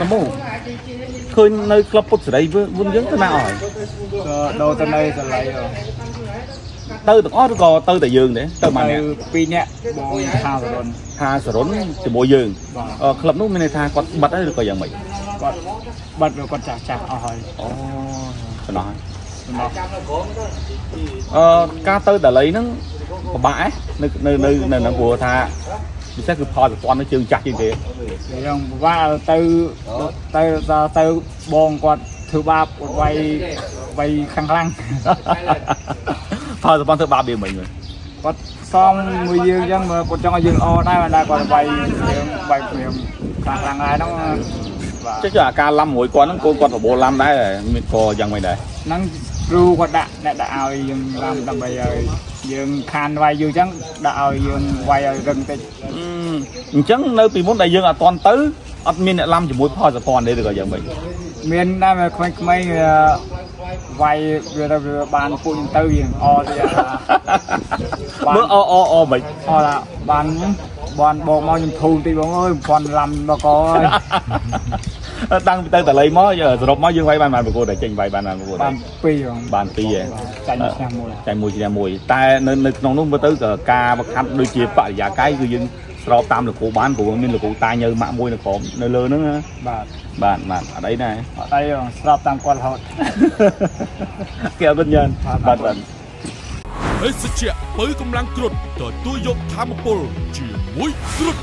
សមូឃើញនៅក្លឹបពុទ្ធសេរីវិញយើងទៅណាអស់ហើយក៏ដូរទៅនៅសាលីទៅទាំងអស់ឬក៏ទៅតែយើងទេទៅបានទៅអ្នក2នាក់បងខាងសរុនថាសរុនជាមួយយើងបាទអឺក្លឹបនោះមានន័យថាគាត់បិទហើយឬក៏យ៉ាងម៉េចគាត់បាត់គាត់ចាស់ចាស់អស់ហើយអូប៉ុណ្ណោះហើយសំណោះអឺការទៅដាលីហ្នឹងពិបាកឯងនៅនៅនៅនៅព្រោះថា ពិសេសគឺផលប្រព័ន្ធនៅជើងចាស់ជាងគេយ៉ាងពិបាកទៅទៅទៅទៅបងគាត់ធ្វើបាបគាត់វាយវាយខ្លាំងខ្លាំងផលប្រព័ន្ធធ្វើបាបវាមិនវិញគាត់សំមួយយើងអញ្ចឹងមើលគាត់ចង់ឲ្យយើងអដែរតែគាត់វាយយើងវាយព្រាមខ្លាំងខ្លាំងដែរហ្នឹងបាទ ចុះចុះអាការឡំមួយគាត់ហ្នឹងកូនគាត់បបោឡំដែរមានក៏យ៉ាងម៉េចដែរហ្នឹងគ្រូគាត់ដាក់អ្នកដាក់ឲ្យយើងតាមដើម្បីឲ្យយើងខានវាយយូរអញ្ចឹងដាក់ឲ្យយើងវាយឲ្យរឹងតិចអញ្ចឹងនៅពីមុនដែលយើងអត់តន់ទៅអត់មានអ្នកឡំជាមួយផលប្រព័ន្ធទេឬក៏យ៉ាងម៉េចមានតែក្មេងៗវាវាយវាទៅវាបានពួកយើងទៅយើងអទៀតបានមើលអអអមិនអត់បាន បានបងមកខ្ញុំធូរតិចបងអើយប៉ុនឡាំមកកអើយតាំងពីទៅតលៃមកសរុបមកយើងវាយបានបានប្រកួតតែចេញវាយបានបានប្រកួតបានពីរបងបានពីរឯងចាញ់ឆ្នាំមួយចាញ់មួយឆ្នាំមួយតែនៅនៅក្នុងនោះមើលទៅក៏ការបង្ខាត់ដូចជាបរិយាកាយគឺយើងស្របតាមលោកគ្រូបានព្រោះមានលោកគ្រូតាញើម៉ាក់មួយនៅក្រោមនៅលើហ្នឹងណាបាទបាទបាទអត់អីដែរអត់អីបងស្របតាមគាត់រហូតគេអត់វិញយ៉ាងបាទបាទភេសជ្ជៈបើកម្លាំងគ្រុតទទួលយកធម្មពលជា មួយគ្រុត